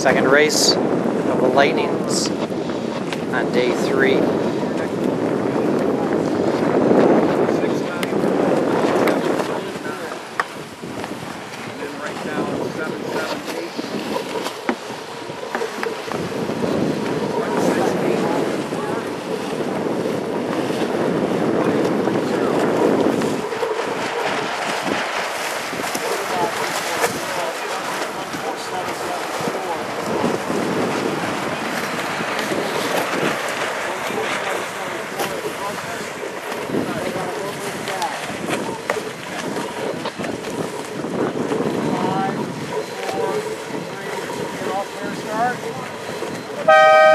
Second race of the Lightnings on day three. Right down Mark.